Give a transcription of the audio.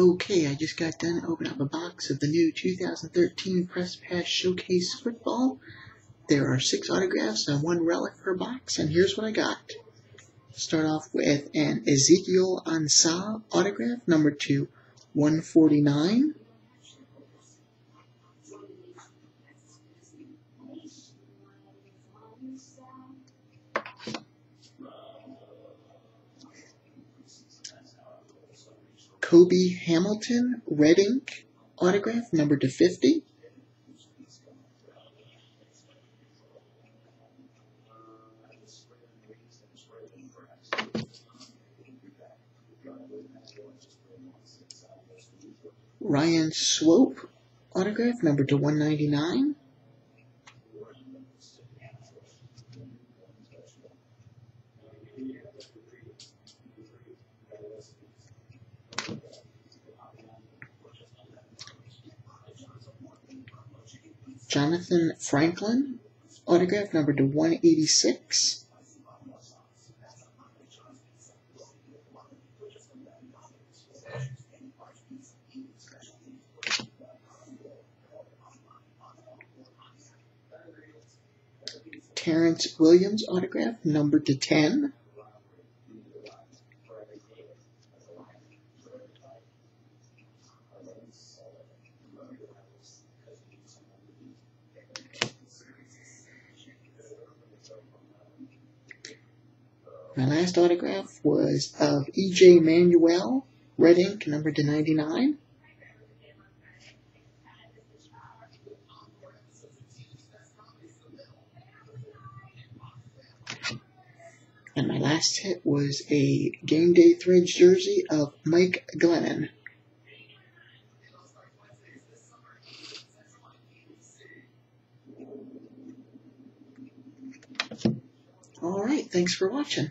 Okay, I just got done opening up a box of the new 2013 Press Pass Showcase Football. There are six autographs and one relic per box, and here's what I got. Start off with an Ezekiel Ansah autograph, number two, 149. Cobi Hamilton, red ink, autograph, number to 50. Ryan Swope, autograph, number to 199. Jonathan Franklin, autograph number to 186. Terrance Williams autograph number to 10. My last autograph was of E.J. Manuel, red ink, number to 99. And my last hit was a Game Day Threads jersey of Mike Glennon. All right, thanks for watching.